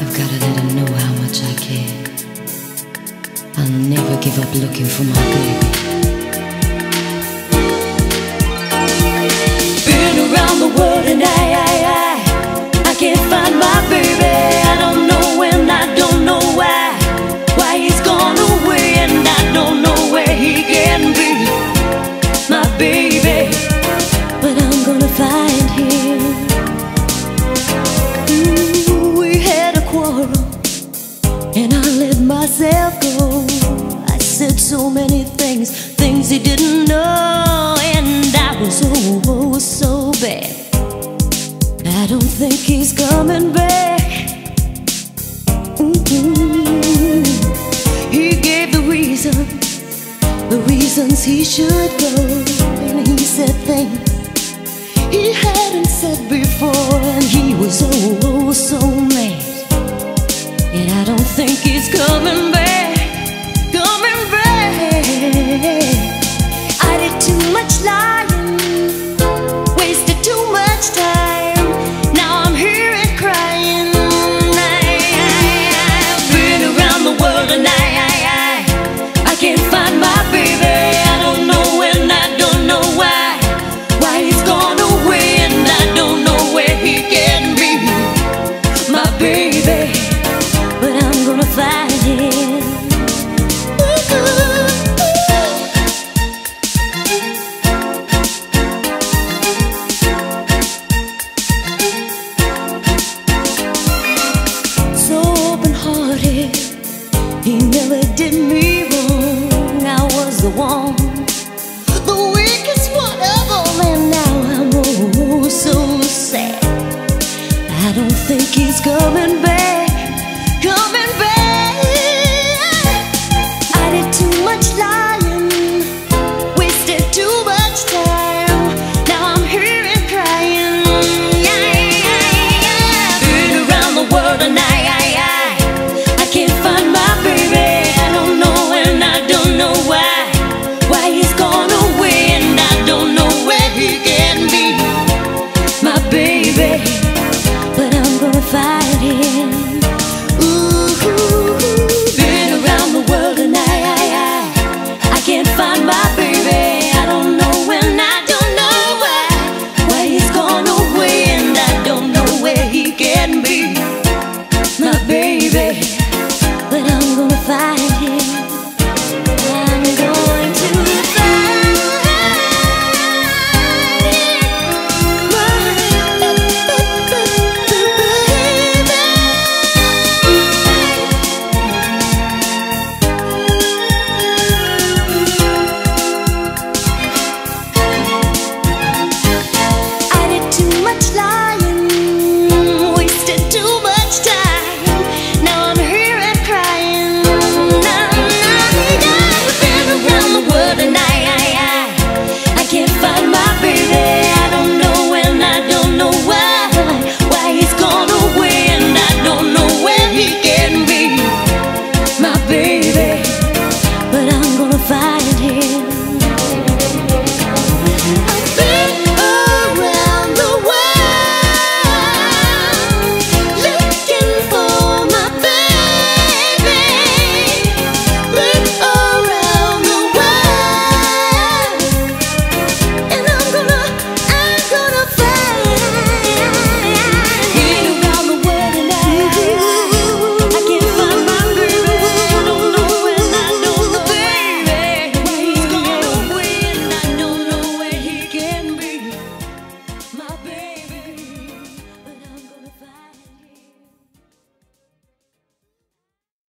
I've gotta let her know how much I care. I'll never give up looking for my baby. so many things, things he didn't know, and I was oh, oh so bad. I don't think he's coming back. Mm -hmm. He gave the reason, the reasons he should go, and he said things he hadn't said before. He never did me wrong. I was the one, the weakest one of all, and now I'm oh so sad. I don't think he's coming back. baby.